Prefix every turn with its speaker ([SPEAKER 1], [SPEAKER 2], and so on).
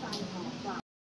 [SPEAKER 1] 大黄瓜。